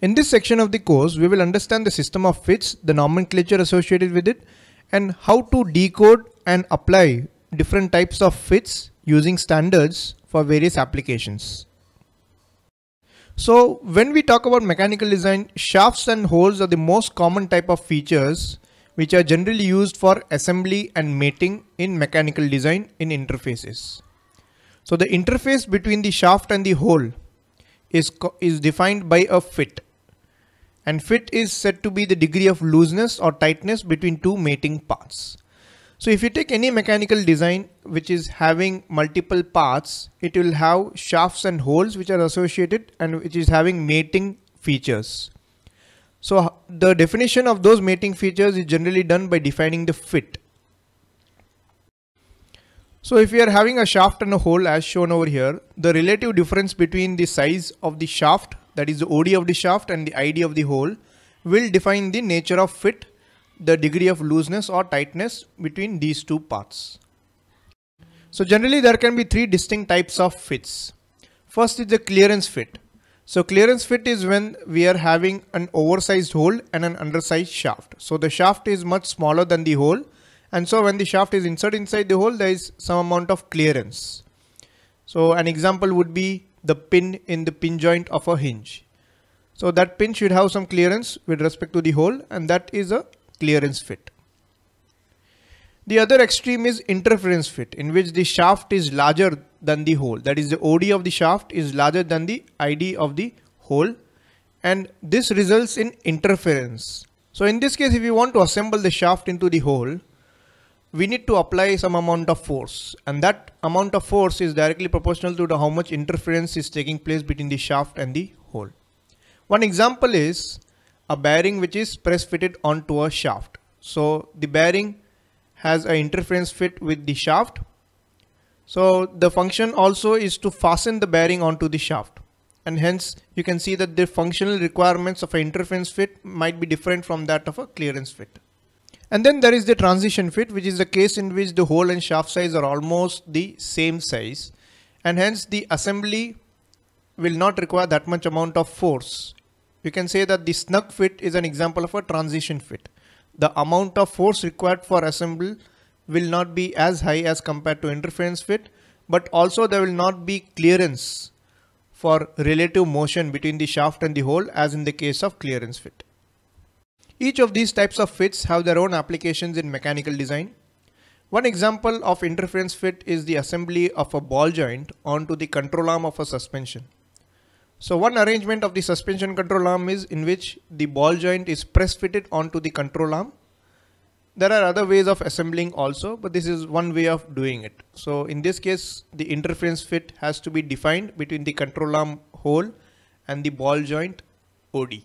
In this section of the course, we will understand the system of fits, the nomenclature associated with it, and how to decode and apply different types of fits using standards for various applications. So when we talk about mechanical design, shafts and holes are the most common type of features which are generally used for assembly and mating in mechanical design in interfaces. So the interface between the shaft and the hole is, is defined by a fit and fit is said to be the degree of looseness or tightness between two mating parts. So if you take any mechanical design which is having multiple parts, it will have shafts and holes which are associated and which is having mating features. So the definition of those mating features is generally done by defining the fit. So if we are having a shaft and a hole as shown over here, the relative difference between the size of the shaft that is the OD of the shaft and the ID of the hole will define the nature of fit, the degree of looseness or tightness between these two parts. So generally there can be three distinct types of fits. First is the clearance fit. So clearance fit is when we are having an oversized hole and an undersized shaft. So the shaft is much smaller than the hole and so when the shaft is inserted inside the hole there is some amount of clearance. So an example would be the pin in the pin joint of a hinge. So that pin should have some clearance with respect to the hole and that is a clearance fit. The other extreme is interference fit in which the shaft is larger than the hole. That is the OD of the shaft is larger than the ID of the hole and this results in interference. So in this case if you want to assemble the shaft into the hole we need to apply some amount of force and that amount of force is directly proportional to the how much interference is taking place between the shaft and the hole. One example is a bearing which is press fitted onto a shaft. So the bearing has an interference fit with the shaft. So the function also is to fasten the bearing onto the shaft and hence you can see that the functional requirements of an interference fit might be different from that of a clearance fit. And then there is the transition fit, which is the case in which the hole and shaft size are almost the same size. And hence the assembly will not require that much amount of force. You can say that the snug fit is an example of a transition fit. The amount of force required for assembly will not be as high as compared to interference fit, but also there will not be clearance for relative motion between the shaft and the hole as in the case of clearance fit. Each of these types of fits have their own applications in mechanical design. One example of interference fit is the assembly of a ball joint onto the control arm of a suspension. So one arrangement of the suspension control arm is in which the ball joint is press fitted onto the control arm. There are other ways of assembling also, but this is one way of doing it. So in this case, the interference fit has to be defined between the control arm hole and the ball joint OD.